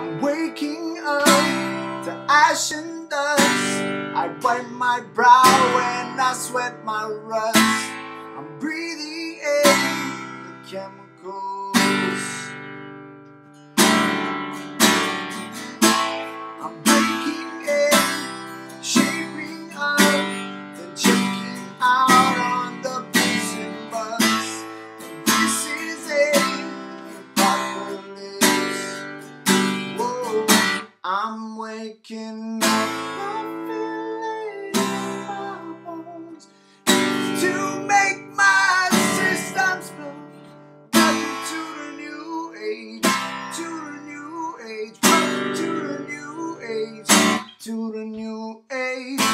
I'm waking up to ash and dust. I wipe my brow and I sweat my rust. I'm breathing in the chemicals. I'm waking up. To make my welcome to the new age, to the new age, welcome to the new age, to the new age.